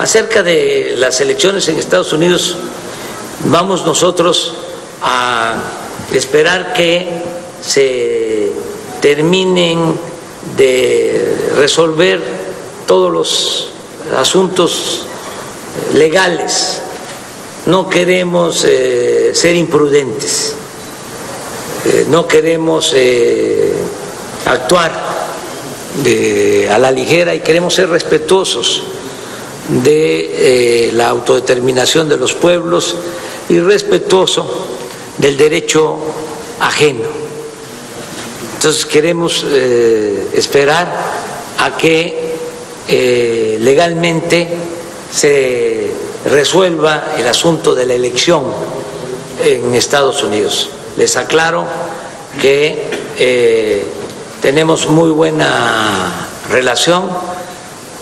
acerca de las elecciones en Estados Unidos, vamos nosotros a esperar que se terminen de resolver todos los asuntos legales. No queremos eh, ser imprudentes, eh, no queremos eh, actuar a la ligera y queremos ser respetuosos de la autodeterminación de los pueblos y respetuoso del derecho ajeno. Entonces queremos esperar a que legalmente se resuelva el asunto de la elección en Estados Unidos. Les aclaro que eh, tenemos muy buena relación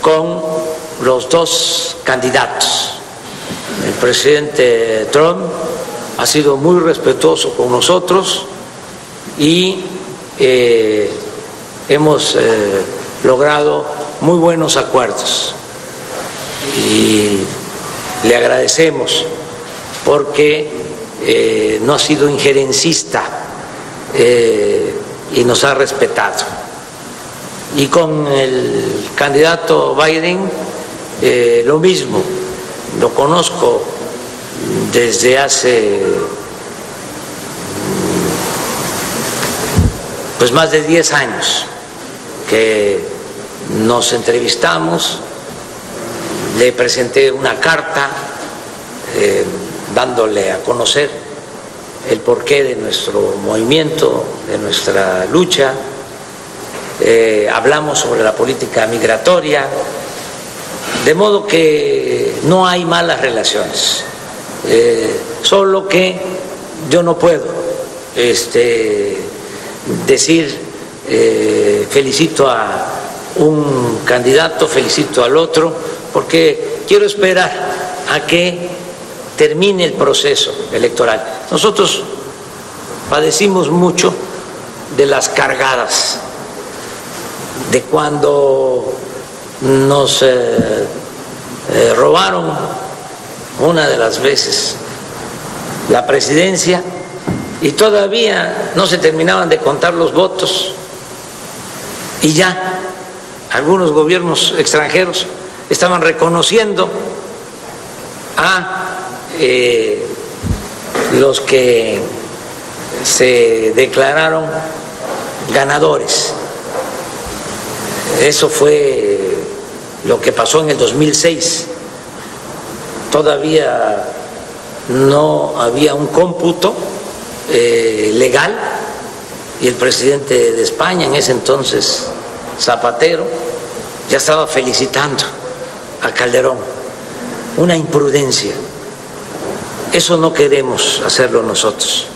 con los dos candidatos. El presidente Trump ha sido muy respetuoso con nosotros y eh, hemos eh, logrado muy buenos acuerdos y le agradecemos porque eh, no ha sido injerencista y nos ha respetado. Y con el candidato Biden eh, lo mismo, lo conozco desde hace pues más de 10 años que nos entrevistamos le presenté una carta eh, dándole a conocer el porqué de nuestro movimiento, de nuestra lucha. Eh, hablamos sobre la política migratoria, de modo que no hay malas relaciones, eh, solo que yo no puedo este, decir felicito a un candidato, felicito al otro, porque quiero esperar a que termine el proceso electoral. Nosotros padecimos mucho de las cargadas, de cuando nos eh, robaron una de las veces la presidencia y todavía no se terminaban de contar los votos y ya algunos gobiernos extranjeros estaban reconociendo a eh, los que se declararon ganadores. Eso fue lo que pasó en el 2006. Todavía no había un cómputo eh, legal y el presidente de España en ese entonces, Zapatero, ya estaba felicitando a Calderón, una imprudencia. Eso no queremos hacerlo nosotros.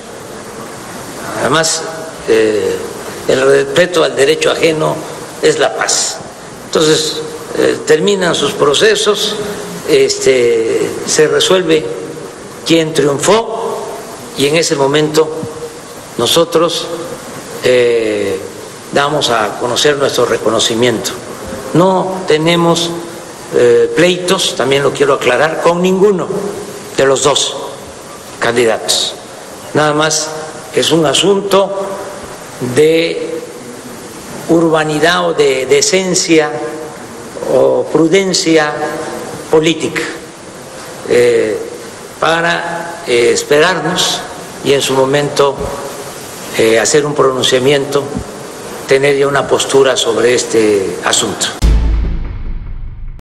Además, eh, el respeto al derecho ajeno es la paz. Entonces, eh, terminan sus procesos, este, se resuelve quién triunfó y en ese momento nosotros eh, damos a conocer nuestro reconocimiento. No tenemos eh, pleitos, también lo quiero aclarar, con ninguno de los dos candidatos. Nada más es un asunto de urbanidad o de decencia o prudencia política eh, para eh, esperarnos y en su momento hacer un pronunciamiento, tener ya una postura sobre este asunto.